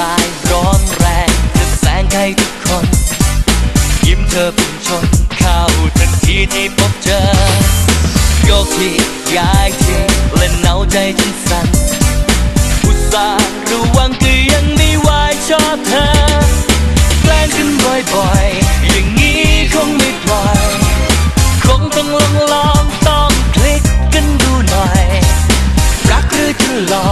ลายร้อนแรงจะแสงใครทุกคน ยิ้มเธอเป็นชนเข้าทันทีที่พบเจอยกที่ย้ายทิ้และเนาใจฉันสั่นอุตส่าห์ระวังก็ยังไม่ไหวชอบเธอ แกล้งกันบ่อยๆ อย่างนี้คงไม่ปล่อย คงต้องลองลองต้องคลิกกันดูหน่อย รักหรือจะหลอก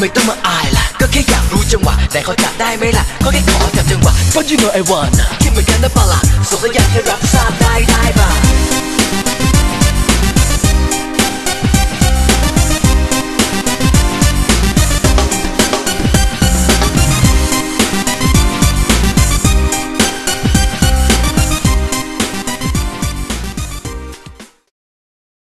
ไมต้องมาอายล่ะ ก็แค่อยากรู้จังหวะแต่เขาจับได้ไหมล่ะก็แค่ขอจับจังหวะ But you know I wanna คิดเหมือนกันนะเปล่าล่ะสงสัยอยากให้รับทราบได้ได้เปล่า